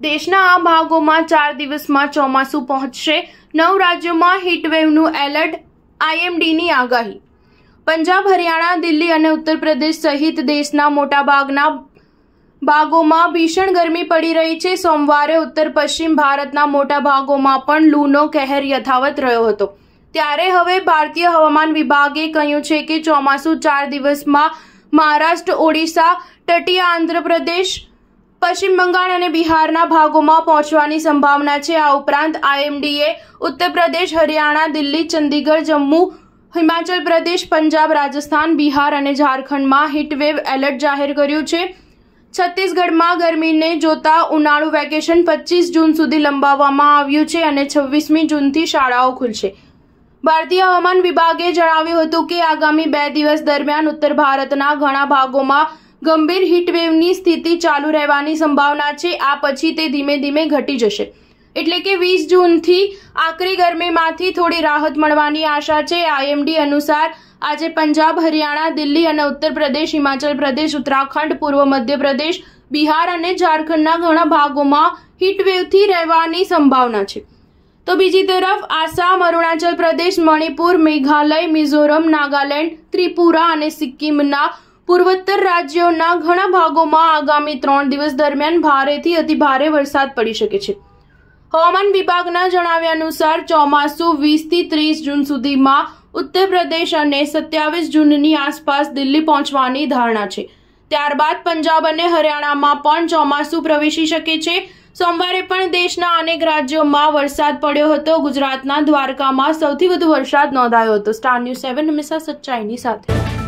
દેશના આ ભાગોમાં ચાર દિવસમાં ચોમાસું પહોંચશે. નવ રાજ્યોમાં હીટવેવનું એલર્ટ આઈએમડીની આગાહી. પંજાબ, હરિયાણા, દિલ્હી અને ઉત્તર પ્રદેશ સહિત દેશના મોટાભાગના ભાગોમાં ભીષણ ગરમી પડી રહી છે. સોમવારે ઉત્તર પશ્ચિમ ભારતના મોટા ભાગોમાં પણ લૂનો કહેર યથાવત રહ્યો હતો. ત્યારે હવે ભારતીય હવામાન વિભાગે કહ્યું છે કે ચોમાસું ચાર દિવસમાં મહારાષ્ટ્ર, ઓડિશા, તટીય આંધ્રપ્રદેશ પશ્ચિમ બંગાળ અને બિહારના ભાગોમાં પહોંચવાની સંભાવના છે. આ ઉપરાંત આઈએમડીએ, ઉત્તર પ્રદેશ, હરિયાણા, દિલ્હી, ચંદીગઢ, જમ્મુ, હિમાચલ પ્રદેશ, પંજાબ, રાજસ્થાન, બિહાર અને ઝારખંડમાં હીટવેવ એલર્ટ જાહેર કર્યું છે. છત્તીસગઢમાં ગરમીને જોતા ઉનાળુ વેકેશન પચીસ જૂન સુધી લંબાવવામાં આવ્યું છે અને છવ્વીસમી જૂનથી શાળાઓ ખુલશે. ભારતીય હવામાન વિભાગે જણાવ્યું હતું કે આગામી બે દિવસ દરમિયાન ઉત્તર ભારતના ઘણા ભાગોમાં ગંભીર હીટવેવની સ્થિતિ ચાલુ રહેવાની સંભાવના છે. આ પછી તે ધીમે ધીમે ઘટી જશે. એટલે કે વીસ જૂનથી આકરી ગરમીમાંથી થોડી રાહત મળવાની આશા છે. આઈએમડી અનુસાર આજે પંજાબ, હરિયાણા, દિલ્હી અને ઉત્તર પ્રદેશ, હિમાચલ પ્રદેશ, ઉત્તરાખંડ, પૂર્વ મધ્યપ્રદેશ, બિહાર અને ઝારખંડના ઘણા ભાગોમાં હીટવેવથી રહેવાની સંભાવના છે. તો બીજી તરફ આસામ, અરુણાચલ પ્રદેશ, મણિપુર, મેઘાલય, મિઝોરમ, નાગાલેન્ડ, ત્રિપુરા અને સિક્કિમના પૂર્વોત્તર રાજ્યોના ઘણા ભાગોમાં આગામી ત્રણ દિવસ દરમિયાન ભારેથી અતિભારે વરસાદ પડી શકે છે. હવામાન વિભાગના જણાવ્યા અનુસાર ચોમાસું વીસથી ત્રીસ જૂન સુધીમાં ઉત્તર પ્રદેશ અને સત્યાવીસ જૂનની આસપાસ દિલ્હી પહોંચવાની ધારણા છે. ત્યારબાદ પંજાબ અને હરિયાણામાં પણ ચોમાસું પ્રવેશી શકે છે. સોમવારે પણ દેશના અનેક રાજ્યોમાં વરસાદ પડ્યો હતો. ગુજરાતના દ્વારકામાં સૌથી વધુ વરસાદ નોંધાયો હતો. સ્ટાર ન્યૂઝ સેવન હંમેશા સચ્ચાઈની સાથે.